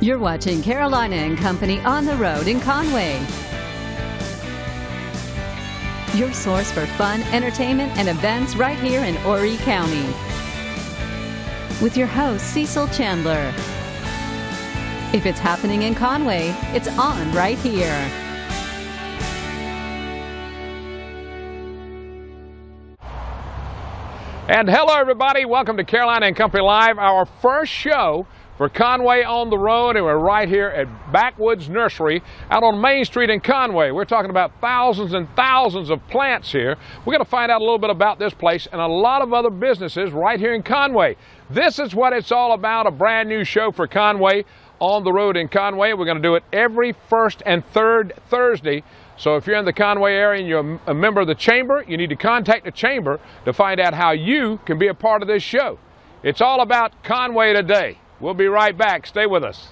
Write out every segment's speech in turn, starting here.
You're watching Carolina and Company on the road in Conway. Your source for fun, entertainment, and events right here in Horry County. With your host, Cecil Chandler. If it's happening in Conway, it's on right here. And hello, everybody. Welcome to Carolina and Company Live, our first show for Conway on the Road, and we're right here at Backwoods Nursery out on Main Street in Conway. We're talking about thousands and thousands of plants here. We're going to find out a little bit about this place and a lot of other businesses right here in Conway. This is what it's all about, a brand new show for Conway on the Road in Conway. We're going to do it every first and third Thursday so if you're in the Conway area and you're a member of the chamber, you need to contact the chamber to find out how you can be a part of this show. It's all about Conway today. We'll be right back. Stay with us.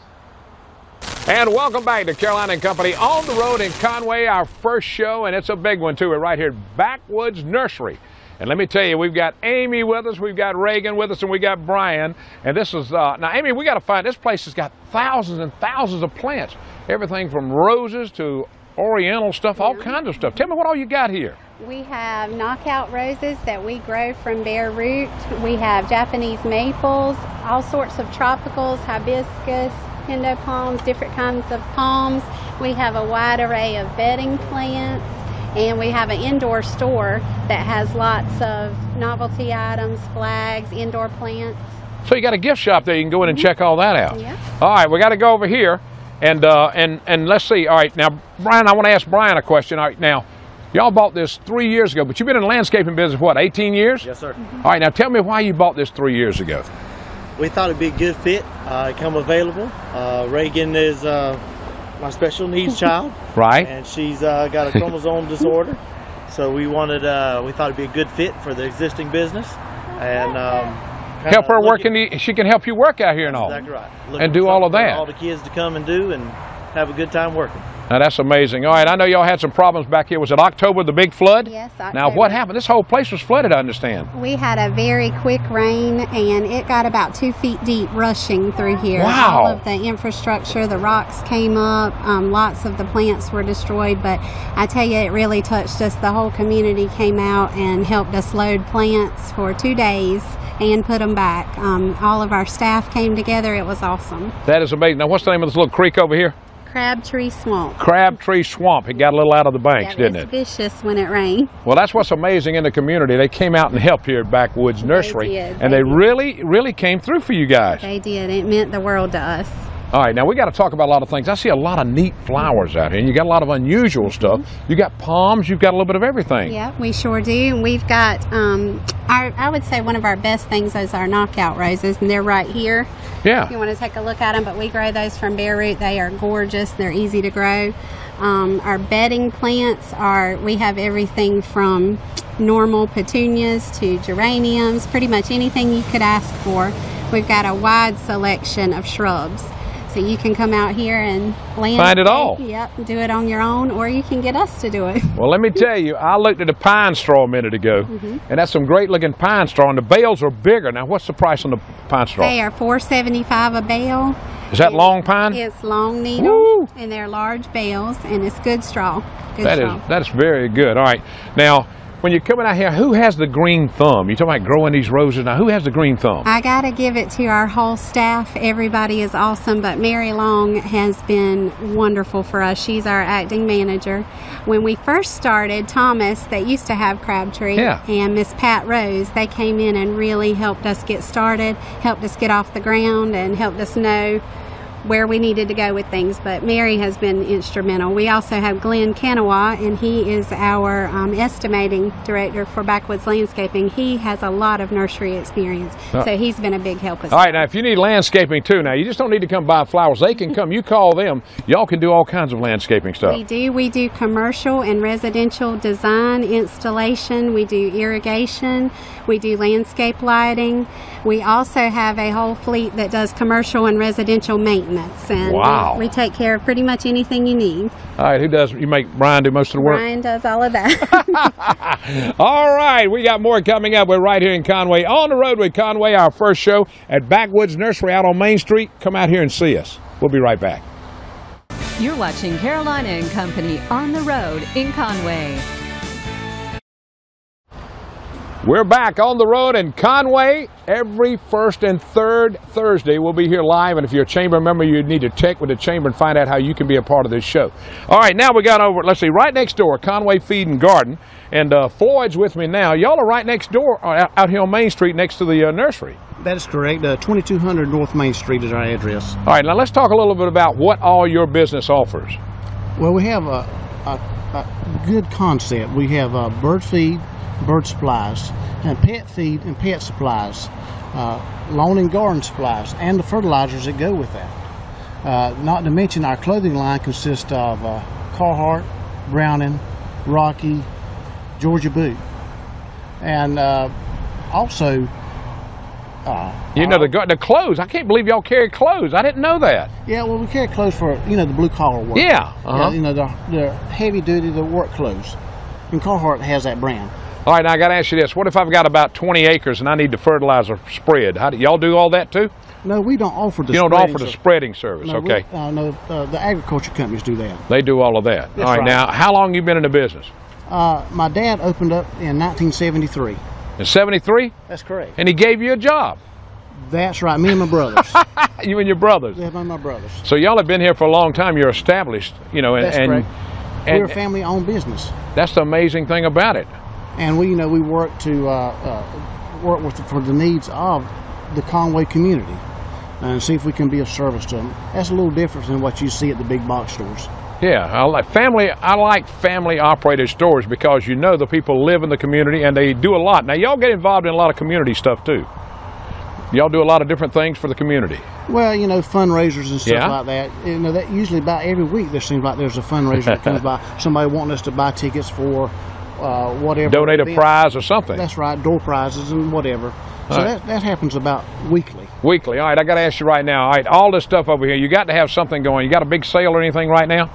And welcome back to Carolina and Company on the road in Conway, our first show, and it's a big one too. We're right here at Backwoods Nursery. And let me tell you, we've got Amy with us, we've got Reagan with us, and we got Brian. And this is, uh, now Amy, we got to find, this place has got thousands and thousands of plants. Everything from roses to oriental stuff, all kinds of stuff. Tell me what all you got here. We have knockout roses that we grow from bare root. We have Japanese maples, all sorts of tropicals, hibiscus, pindo palms, different kinds of palms. We have a wide array of bedding plants. And we have an indoor store that has lots of novelty items, flags, indoor plants. So you got a gift shop there. You can go in and check all that out. Yeah. All right, we got to go over here. And, uh, and, and let's see. All right, now, Brian, I want to ask Brian a question. All right, now, y'all bought this three years ago, but you've been in the landscaping business, what, 18 years? Yes, sir. All right, now tell me why you bought this three years ago. We thought it'd be a good fit. Uh, come available. Uh, Reagan is uh, my special needs child, Right? and she's uh, got a chromosome disorder. So we wanted, uh, we thought it'd be a good fit for the existing business, and um, Help her work looking- in the, she can help you work out here and all. Exactly right. And do all of that. All the kids to come and do and have a good time working. Now that's amazing. All right, I know y'all had some problems back here. Was it October, the big flood? Yes, October. Now what happened? This whole place was flooded, I understand. We had a very quick rain and it got about two feet deep rushing through here. Wow. All of the infrastructure, the rocks came up, um, lots of the plants were destroyed, but I tell you, it really touched us. The whole community came out and helped us load plants for two days and put them back. Um, all of our staff came together. It was awesome. That is amazing. Now what's the name of this little creek over here? Crabtree Swamp. Crabtree Swamp. It got a little out of the banks, Yeah, didn't it? vicious when it rained. Well, that's what's amazing in the community. They came out and helped here at Backwoods Nursery, did, and they they really, really came through for you guys. They did. It meant the world to us. All right, now we got to talk about a lot of things. I see a lot of neat flowers out here, and you got a lot of unusual stuff. You got palms. You've got a little bit of everything. Yeah, we sure do. And we've got um, our, I would say one of our best things is our knockout roses, and they're right here. Yeah. If you want to take a look at them, but we grow those from bare root. They are gorgeous. They're easy to grow. Um, our bedding plants are. We have everything from normal petunias to geraniums. Pretty much anything you could ask for. We've got a wide selection of shrubs. So you can come out here and land. Find it all. Yep, do it on your own, or you can get us to do it. Well, let me tell you, I looked at the pine straw a minute ago, Mm-hmm. and that's some great looking pine straw, and the bales are bigger. Now, what's the price on the pine straw? They are four seventy five a bale. Is that long pine? It's long needle Woo! and they're large bales and it's good straw. Good That straw. is that is very good. All right, now when you're coming out here, who has the green thumb? You're talking about growing these roses now? Who has the green thumb? I gotta give it to our whole staff. Everybody is awesome, but Mary Long has been wonderful for us. She's our acting manager. When we first started, Thomas, that used to have Crabtree, Yeah. and Miss Pat Rose, they came in and really helped us get started, helped us get off the ground, and helped us know where we needed to go with things, but Mary has been instrumental. We also have Glenn Kanawa, and he is our um, estimating director for Backwoods Landscaping. He has a lot of nursery experience, Uh, so he's been a big help as All right, now if you need landscaping too, now you just don't need to come buy flowers. They can come. You call them. Y'all can do all kinds of landscaping stuff. We do. We do commercial and residential design, installation. We do irrigation. We do landscape lighting. We also have a whole fleet that does commercial and residential maintenance. And we- Wow. we, take care of pretty much anything you need. All right, who does? You make Brian do most of the work. Brian does all of that. All right, we got more coming up. We're right here in Conway, on the road with Conway, our first show at Backwoods Nursery out on Main Street. Come out here and see us. We'll be right back. You're watching Carolina and Company on the road in Conway. We're back on the road in Conway every first and third Thursday. We'll be here live, and if you're a chamber member, you need to check with the chamber and find out how you can be a part of this show. All right, now we got over, let's see, right next door, Conway Feed and Garden, and uh, Floyd's with me now. Y'all are right next door, uh, out here on Main Street next to the uh, nursery. That is correct. Uh, 2200 North Main Street is our address. All right, now let's talk a little bit about what all your business offers. Well, we have a, a, a good concept. We have uh, bird feed, bird supplies, and pet feed and pet supplies, uh, lawn and garden supplies, and the fertilizers that go with that. Uh, not to mention our clothing line consists of uh, Carhartt, Browning, Rocky, Georgia Boot, and uh, also. Uh, You know, the, the clothes, I can't believe y'all carry clothes. I didn't know that. Yeah, well, we carry clothes for you know the blue collar work. Yeah, uh-huh. you know the the heavy duty, the work clothes. And Carhartt has that brand. All right, now I got to ask you this. What if I've got about 20 acres and I need the fertilizer spread? How do y'all do all that too? No, we don't offer the. You don't offer the spreading service, No, we- okay? uh, no, uh, the agriculture companies do that. They do all of that. That's all right, right. now how long you been in the business? Uh, my dad opened up in 1973. In 73? That's correct. And he gave you a job. That's right. Me and my brothers. You and your brothers. yeah, me and my brothers. So y'all have been here for a long time. You're established, you know, and, That's and, correct. and We're a family-owned business, that's the amazing thing about it. and we, you know, we work to uh, uh, work with for the needs of the Conway community, and see if we can be of service to them. That's a little different than what you see at the big box stores. Yeah, I like family. I like family operated stores because you know the people live in the community and they do a lot. Now y'all get involved in a lot of community stuff too. Y'all do a lot of different things for the community. Well, you know, fundraisers and stuff Yeah. like that. You know, that usually about every week there seems like there's a fundraiser that comes by. Somebody wanting us to buy tickets for uh, whatever. Donate a prize or something. That's right, door prizes and whatever. So right. that, that happens about weekly. Weekly. All right, I got to ask you right now. All right, all this stuff over here, you got to have something going. You got a big sale or anything right now?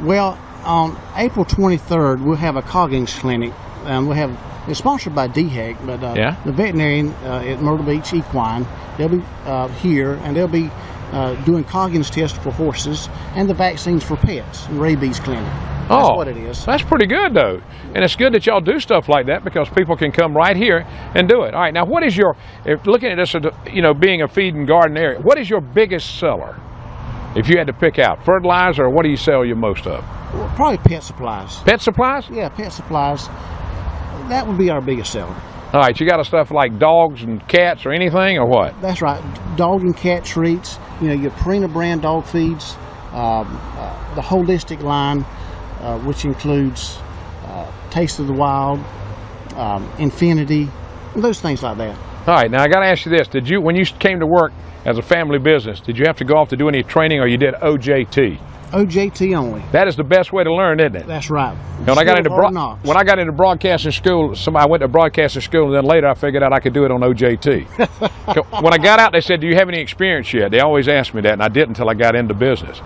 Well, on April 23rd, we'll have a Coggins clinic. Um, we'll have it's sponsored by DHEC, but uh, Yeah. the veterinarian uh, at Myrtle Beach Equine, they'll be uh, here and they'll be uh, doing Coggins tests for horses and the vaccines for pets, and rabies clinic. That's oh, what it is. That's pretty good though, and it's good that y'all do stuff like that because people can come right here and do it. All right, now what is your? If looking at this, uh, you know, being a feed and garden area, what is your biggest seller? If you had to pick out fertilizer, what do you sell you most of? Well, Probably pet supplies. Pet supplies. Yeah, pet supplies. That would be our biggest seller. All right, you got a stuff like dogs and cats or anything, or what? That's right. Dog and cat treats. You know, your Purina brand dog feeds, um, uh, the holistic line, uh, which includes uh, Taste of the Wild, um, Infinity, those things like that. All right, now I got to ask you this: Did you, when you came to work as a family business, did you have to go off to do any training, or you did OJT? OJT only. That is the best way to learn, isn't it? That's right. When I got into bro- when I got into broadcasting school, I went to broadcasting school, and then later I figured out I could do it on OJT. So when I got out, they said, "Do you have any experience yet?" They always asked me that, and I didn't until I got into business.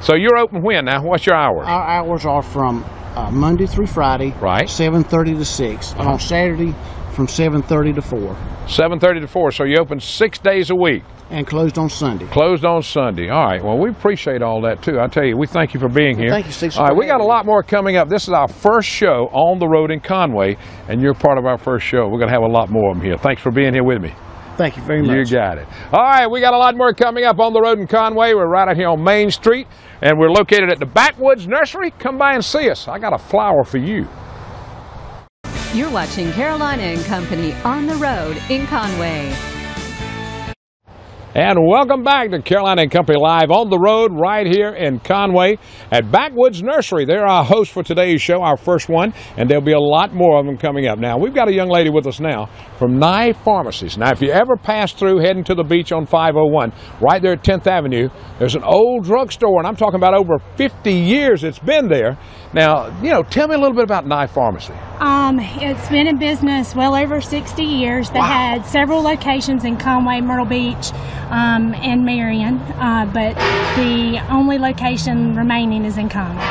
So you're open when now? What's your hours? Our hours are from uh, Monday through Friday, Right. 7:30 to 6, and on Saturday from 7:30 to 4, Seven thirty to four. So you open six days a week. and closed on Sunday. Closed on Sunday. All right. Well, we appreciate all that too. I tell you, we thank you for being here. Thank you, Cecil, All right, we got a lot more coming up. This is our first show on the road in Conway, and you're part of our first show. We're going to have a lot more of them here. Thanks for being here with me. Thank you very much. You got it. All right, we got a lot more coming up on the road in Conway. We're right out here on Main Street, and we're located at the Backwoods Nursery. Come by and see us. I got a flower for you. You're watching Carolina and Company on the road in Conway. And welcome back to Carolina and Company Live on the road right here in Conway at Backwoods Nursery. They're our host for today's show, our first one, and there'll be a lot more of them coming up. Now, we've got a young lady with us now from Nye Pharmacies. Now, if you ever pass through heading to the beach on 501, right there at 10th Avenue, there's an old drugstore, and I'm talking about over 50 years it's been there. Now, you know, tell me a little bit about Nye Pharmacy. Um, it's been in business well over 60 years. They had several locations in Conway, Myrtle Beach, um, and Marion, uh, but the only location remaining is in Conway.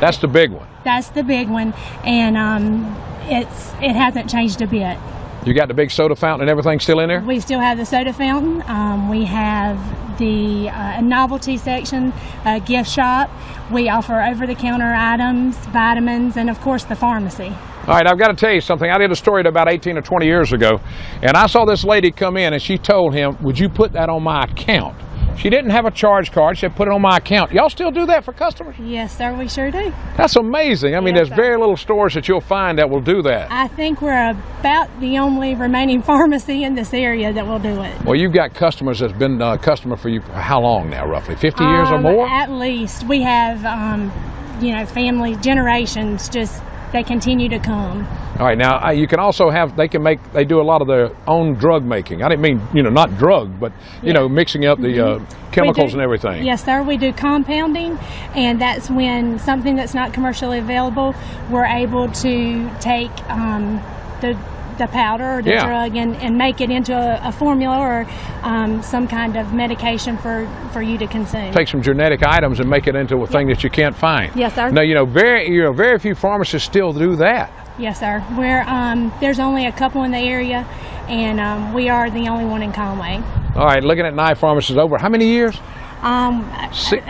That's the big one. That's the big one, and um, it's it hasn't changed a bit. You got the big soda fountain and everything still in there? We still have the soda fountain. Um, we have the uh, novelty section, uh, gift shop. We offer over the counter items, vitamins, and of course the pharmacy. All right, I've got to tell you something. I did a story about 18 or 20 years ago, and I saw this lady come in and she told him, Would you put that on my account? She didn't have a charge card. She said, Put it on my account. Y'all still do that for customers? Yes, sir, we sure do. That's amazing. I mean, Yes, there's very little stores that you'll find that will do that. I think we're about the only remaining pharmacy in this area that will do it. Well, you've got customers that's been a customer for you for how long now, roughly? 50 years or Um, more? At least. We have, um, you know, family generations just, they continue to come. All right, now uh, you can also have, they can make, they do a lot of their own drug making. I didn't mean, you know, not drug, but, you know, mixing up the uh, chemicals do- and everything. Yes, sir. We do compounding, and that's when something that's not commercially available, we're able to take um, the the powder or the Yeah. drug and, and make it into a, a formula or um, some kind of medication for, for you to consume. Take some genetic items and make it into a thing that you can't find. Yes, sir. Now, you know, very, you know, very few pharmacists still do that. Yes, sir. We're um, there's only a couple in the area, and um, we are the only one in Conway. All right, looking at Nye Pharmacists over how many years? Um,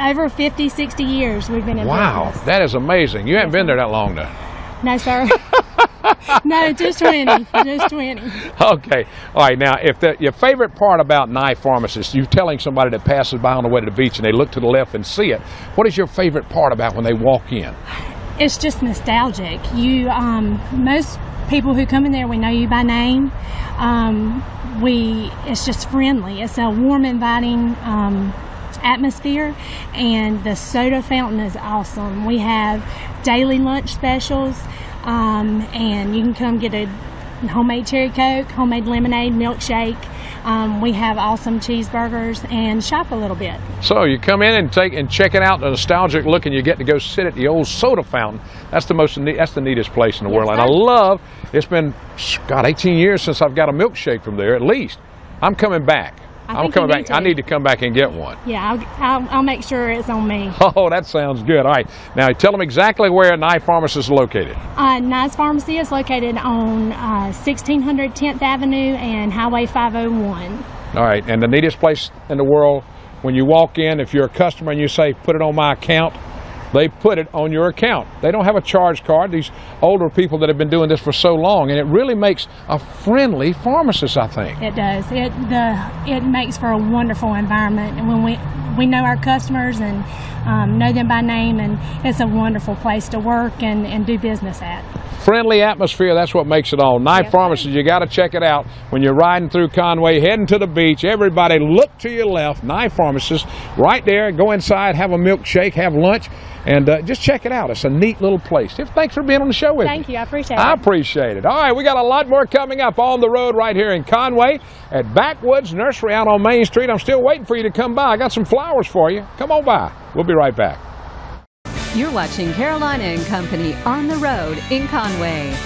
over 50, 60 years we've been in Wow, business. that is amazing. You haven't been there that long, though. No, sir. no, just 20. Just 20. Okay. All right. Now, if the, your favorite part about Nye Pharmacists, you're telling somebody that passes by on the way to the beach and they look to the left and see it. What is your favorite part about when they walk in? It's just nostalgic. You, um, most people who come in there, we know you by name. Um, we, it's just friendly. It's a warm, inviting um, atmosphere, and the soda fountain is awesome. We have daily lunch specials, um, and you can come get a homemade cherry coke, homemade lemonade, milkshake. Um, we have awesome cheeseburgers and shop a little bit. So you come in and take and check it out, the nostalgic look, and you get to go sit at the old soda fountain. That's the most neat, that's the neatest place in the Yes, world. And I love. It's been God 18 years since I've got a milkshake from there. At least I'm coming back. I am coming back. I need to come back and get one. Yeah, I'll, I'll, I'll make sure it's on me. Oh, that sounds good. All right. Now tell them exactly where Nye Pharmacy is located. Uh, Nice Pharmacy is located on uh, 1600 10th Avenue and Highway 501. All right, and the neatest place in the world when you walk in, if you're a customer and you say, put it on my account, they put it on your account. They don't have a charge card. These older people that have been doing this for so long, and it really makes a friendly pharmacist, I think. It does. It the it makes for a wonderful environment, and when we we know our customers and um, know them by name, and it's a wonderful place to work and, and do business at. Friendly atmosphere, that's what makes it all. Nye Yes, Pharmacist, you got to check it out. When you're riding through Conway, heading to the beach, everybody look to your left. Nye Pharmacist, right there. Go inside, have a milkshake, have lunch, and uh, just check it out. It's a neat little place. Thanks for being on the show with me. Thank you. I appreciate it. I appreciate it. All right, we got a lot more coming up on the road right here in Conway at Backwoods Nursery out on Main Street. I'm still waiting for you to come by. I got some flowers for you. Come on by. We'll be right back. You're watching Carolina and Company on the road in Conway.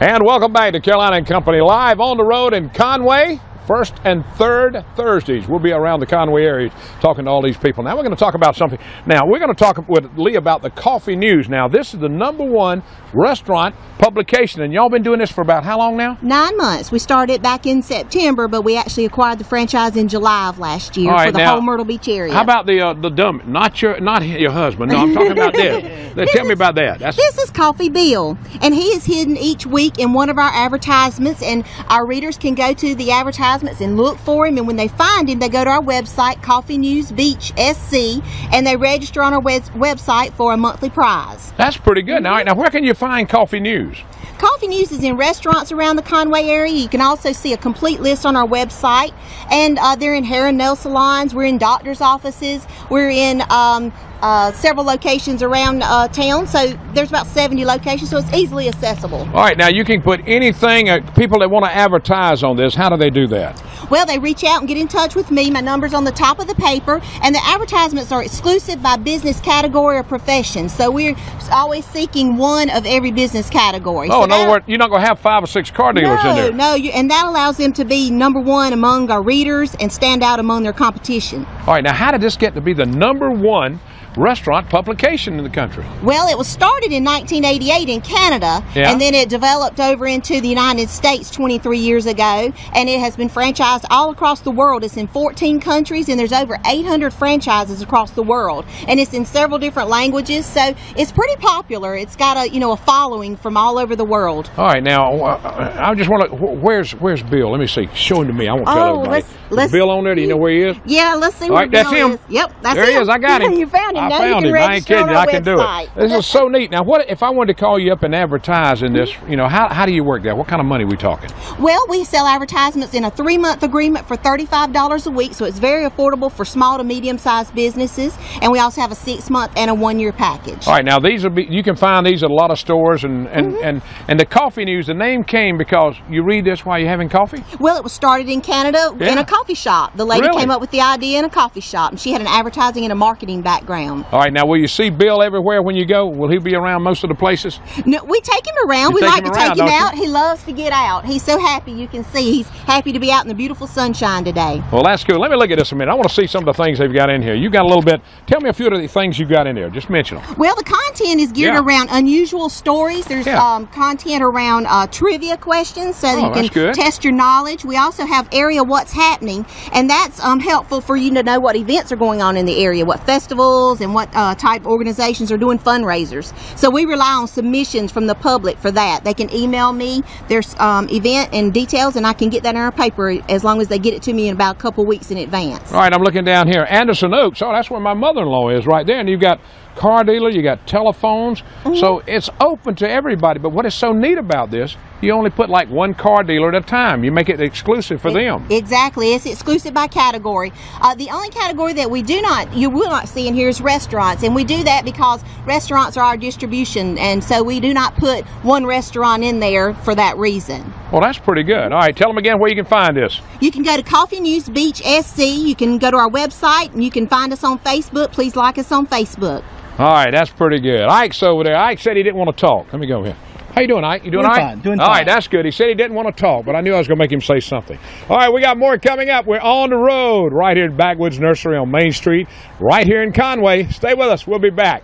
And welcome back to Carolina and Company live on the road in Conway. First and third Thursdays. We'll be around the Conway area talking to all these people. Now we're going to talk about something. Now we're going to talk with Lee about the Coffee News. Now this is the number one restaurant publication, and y'all been doing this for about how long now? Nine months. We started back in September, but we actually acquired the franchise in July of last year right, for the now, whole Myrtle Beach area. How about the uh, the dumb? Not your not your husband. No, I'm talking about this. Now, Tell me about that. That's this is Coffee Bill, and he is hidden each week in one of our advertisements, and our readers can go to the advertisements and look for him. And when they find him, they go to our website, Coffee News Beach SC, and they register on our web- website for a monthly prize. that's pretty good. Now, all right, now where can you find Coffee News? Coffee News is in restaurants around the Conway area. You can also see a complete list on our website. And uh, they're in hair and nail salons. We're in doctor's offices. We're in um, uh, several locations around uh, town. So there's about 70 locations, so it's easily accessible. All right, now you can put anything. Uh, people that want to advertise on this, how do they do that? Well, they reach out and get in touch with me. My number's on the top of the paper, and the advertisements are exclusive by business category or profession. So we're always seeking one of every business category. Oh, So in other words, you're not going to have five or six car dealers no, in there. No, you, and that allows them to be number one among our readers and stand out among their competition. All right, now how did this get to be the number one restaurant publication in the country. Well, it was started in 1988 in Canada, Yeah. and then it developed over into the United States 23 years ago, and it has been franchised all across the world. It's in 14 countries, and there's over 800 franchises across the world, and it's in several different languages. So it's pretty popular. It's got a you know a following from all over the world. All right, now uh, I just want to. Where's Where's Bill? Let me see. Show him to me. I want to tell Oh, everybody. let's- let's- Bill on there? Do you know where he is? Yeah, let's see All right, that's Bill him. is. Yep, that's there him. he is. I got him. you found him. I now found him. I ain't kidding you. I can do it. This is so neat. Now, what if I wanted to call you up and advertise in this? You know, how, how do you work that? What kind of money we talking? Well, we sell advertisements in a three month agreement for $35 a week, so it's very affordable for small to medium sized businesses. And we also have a six month and a one year package. All right, now these will be. You can find these at a lot of stores, and and Mm-hmm. and and the coffee news. The name came because you read this while you're having coffee. Well, it was started in Canada in a coffee shop. The lady Really? came up with the idea in a coffee shop, and she had an advertising and a marketing background. All right, now will you see Bill everywhere when you go? Will he be around most of the places? No, we take him around. You we like to around, take him don't you? out. He loves to get out. He's so happy. You can see he's happy to be out in the beautiful sunshine today. Well, that's good. Let me look at this a minute. I want to see some of the things they've got in here. You got a little bit. Tell me a few of the things you've got in there. Just mention them. Well, the content is geared Yeah. around unusual stories. There's Yeah. um, content around uh, trivia questions, so Oh, you can test your knowledge. We also have area what's happening, and that's um, helpful for you to know what events are going on in the area, what festivals, and what uh, type organizations are doing fundraisers. So we rely on submissions from the public for that. They can email me their um, event and details, and I can get that in our paper as long as they get it to me in about a couple weeks in advance. All right, I'm looking down here. Anderson Oaks. Oh, that's where my mother-in-law is, right there. And you've got car dealer. You got telephones. Mm-hmm. So it's open to everybody. But what is so neat about this? You only put like one car dealer at a time. You make it exclusive for them. Exactly. It's exclusive by category. Uh, the only category that we do not, you will not see in here is restaurants. And we do that because restaurants are our distribution. And so we do not put one restaurant in there for that reason. Well, that's pretty good. All right, tell them again where you can find this. You can go to Coffee News Beach SC. You can go to our website and you can find us on Facebook. Please like us on Facebook. All right, that's pretty good. Ike's over there. Ike said he didn't want to talk. Let me go here. How you doing, Ike? You doing Doing all right? fine, doing All right, fine. that's good. He said he didn't want to talk, but I knew I was going to make him say something. All right, we got more coming up. We're on the road right here at Backwoods Nursery on Main Street, right here in Conway. Stay with us. We'll be back.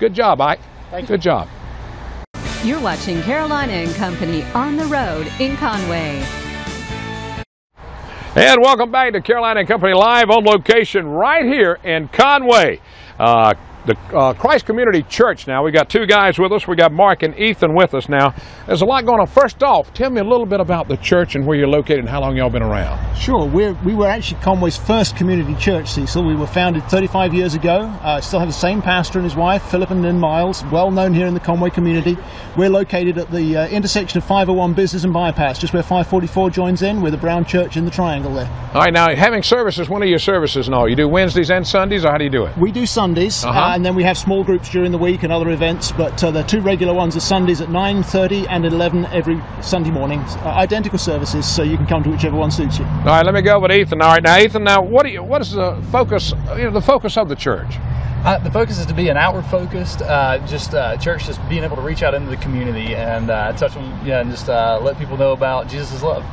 Good job, Ike. Thank you. good job. You're watching Carolina and Company on the road in Conway. And welcome back to Carolina and Company Live on location right here in Conway. Uh, the uh, Christ Community Church now. We got two guys with us. We got Mark and Ethan with us now. There's a lot going on. First off, tell me a little bit about the church and where you're located and how long y'all been around. Sure, we're, we were actually Conway's first community church, Cecil. We were founded 35 years ago. Uh, still have the same pastor and his wife, Philip and Lynn Miles, well known here in the Conway community. We're located at the uh, intersection of 501 Business and Bypass, just where 544 joins in with the Brown Church in the triangle there. All right, now having services, when are your services and all? You do Wednesdays and Sundays, or how do you do it? We do Sundays, Uh-huh. Uh, and then we have small groups during the week and other events. But uh, the two regular ones are Sundays at 9:30 and 11 every Sunday morning. Uh, identical services, so you can come to whichever one suits you. All right, let me go with Ethan. All right, now Ethan, now what do you? What is the focus? You know, the focus of the church. Uh, the focus is to be an outward focused, uh, just uh, church, just being able to reach out into the community and uh, touch them, yeah, and just uh, let people know about Jesus' love.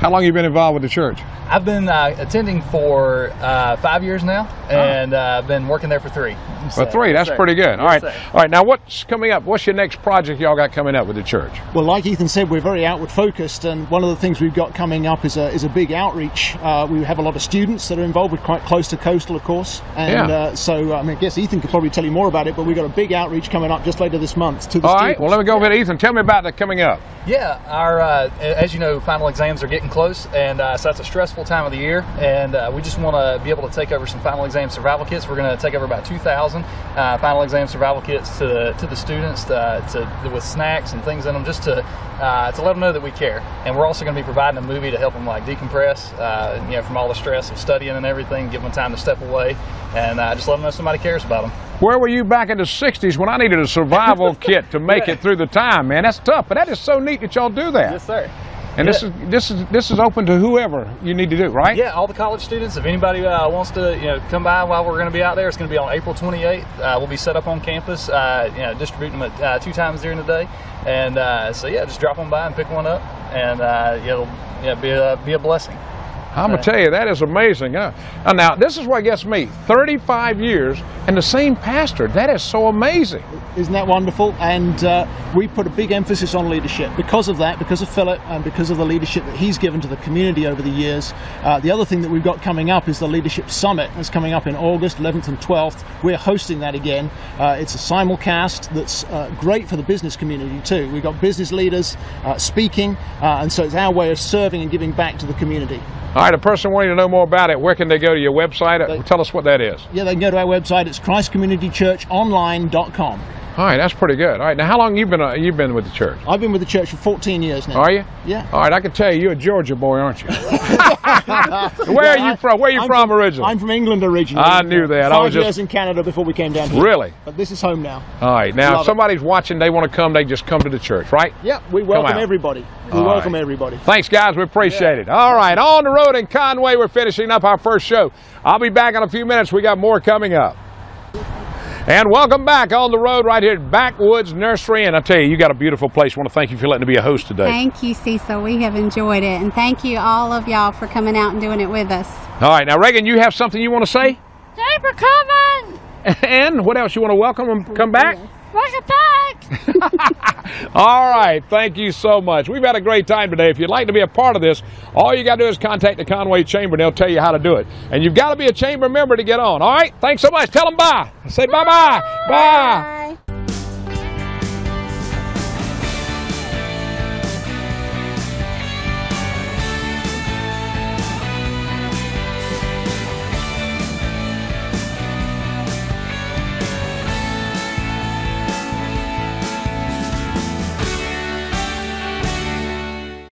How long have you been involved with the church? I've been uh, attending for uh, five years now, and uh, I've been working there for three. For So, three, that's sir. pretty good. All Yes, right, sir. all right. Now, what's coming up? What's your next project y'all got coming up with the church? Well, like Ethan said, we're very outward focused, and one of the things we've got coming up is a, is a big outreach. Uh, we have a lot of students that are involved. We're quite close to coastal, of course, and Yeah. uh, so I mean, I guess Ethan could probably tell you more about it. But we've got a big outreach coming up just later this month to the All right. students. Well, let me go with Ethan. Tell me about that coming up. Yeah, our uh, as you know, final exams are getting close, and uh, so that's a stressful time of the year. And uh, we just want to be able to take over some final exam survival kits. We're going to take over about 2,000 uh, final exam survival kits to to the students uh, to with snacks and things in them, just to uh, to let them know that we care. And we're also going to be providing a movie to help them like decompress, uh, you know, from all the stress of studying and everything. Give them time to step away, and uh, just let them know somebody cares about them. Where were you back in the '60s when I needed a survival kit to make it through the time, man? That's tough, but that is so neat that y'all do that. Yes, sir. And this is this is this is open to whoever you need to do, right? Yeah, all the college students. If anybody uh, wants to, you know, come by while we're going to be out there, it's going to be on April 28th. Uh, we'll be set up on campus, uh, you know, distributing them at, uh, two times during the day. And uh, so, yeah, just drop them by and pick one up, and uh, it'll yeah, be a be a blessing. I'm gonna tell you that is amazing. Uh, uh, now this is what gets me: 35 years and the same pastor. That is so amazing. Isn't that wonderful? And uh, we put a big emphasis on leadership because of that, because of Philip, and because of the leadership that he's given to the community over the years. Uh, the other thing that we've got coming up is the Leadership Summit. That's coming up in August 11th and 12th. We're hosting that again. Uh, it's a simulcast that's uh, great for the business community too. We've got business leaders uh, speaking, uh, and so it's our way of serving and giving back to the community. All right, a person wanting to know more about it, where can they go to your website? Uh, Tell us what that is. Yeah, they can go to our website. It's christcommunitychurchonline.com. All right, that's pretty good. All right, now how long you been uh, you been with the church? I've been with the church for 14 years now. Are you? Yeah. All right, I can tell you, you're a Georgia boy, aren't you? Where are you from? Where are you I'm from originally? I'm from England originally. I knew that. I Five was just- in Canada before we came down here. Really? But this is home now. All right, now Love if it. somebody's watching, they want to come, they just come to the church, right? Yeah, we welcome everybody. We All welcome right. everybody. Thanks, guys. We appreciate it. All right, on the road in Conway, we're finishing up our first show. I'll be back in a few minutes. We got more coming up. And welcome back on the road right here at Backwoods Nursery. And I tell you, you got a beautiful place. want to thank you for letting me be a host today. Thank you, Cecil. We have enjoyed it. And thank you, all of y'all, for coming out and doing it with us. All right, now Reagan, you have something you want to say? Thanks for coming. And what else you want to welcome them? Come back. Welcome back. All right, thank you so much. We've had a great time today. If you'd like to be a part of this, all you got to do is contact the Conway Chamber and they'll tell you how to do it. And you've got to be a chamber member to get on. All right, thanks so much. Tell them bye. Say bye-bye. Bye. Bye.